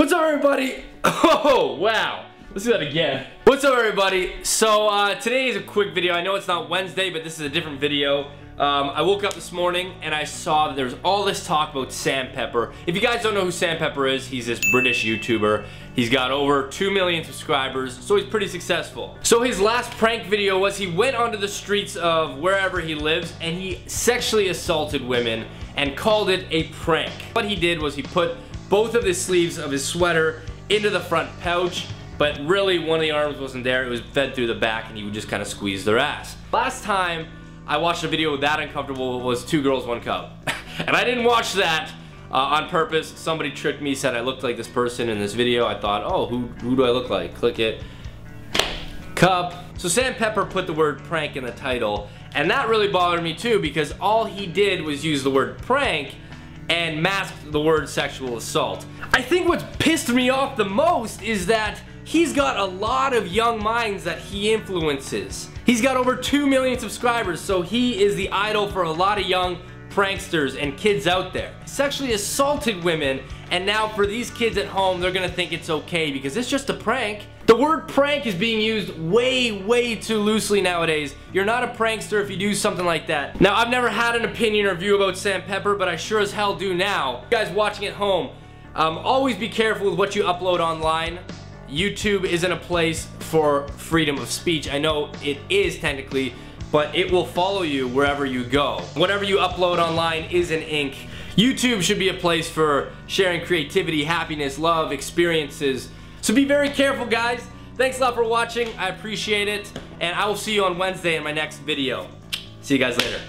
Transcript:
What's up everybody? Oh, wow. Let's do that again. What's up everybody? So uh, today is a quick video. I know it's not Wednesday, but this is a different video. Um, I woke up this morning and I saw that there was all this talk about Sam Pepper. If you guys don't know who Sam Pepper is, he's this British YouTuber. He's got over 2 million subscribers, so he's pretty successful. So his last prank video was he went onto the streets of wherever he lives and he sexually assaulted women and called it a prank. What he did was he put both of his sleeves of his sweater into the front pouch but really one of the arms wasn't there. It was fed through the back and he would just kind of squeeze their ass. Last time I watched a video that uncomfortable was Two Girls, One Cup. and I didn't watch that uh, on purpose. Somebody tricked me, said I looked like this person in this video. I thought, oh, who, who do I look like? Click it. Cup. So Sam Pepper put the word prank in the title and that really bothered me too because all he did was use the word prank and masked the word sexual assault. I think what's pissed me off the most is that he's got a lot of young minds that he influences. He's got over 2 million subscribers, so he is the idol for a lot of young pranksters and kids out there. Sexually assaulted women, and now for these kids at home, they're gonna think it's okay because it's just a prank. The word prank is being used way, way too loosely nowadays. You're not a prankster if you do something like that. Now, I've never had an opinion or view about Sam Pepper, but I sure as hell do now. You guys watching at home, um, always be careful with what you upload online. YouTube isn't a place for freedom of speech. I know it is technically, but it will follow you wherever you go. Whatever you upload online is an ink. YouTube should be a place for sharing creativity, happiness, love, experiences. So be very careful, guys. Thanks a lot for watching. I appreciate it. And I will see you on Wednesday in my next video. See you guys later.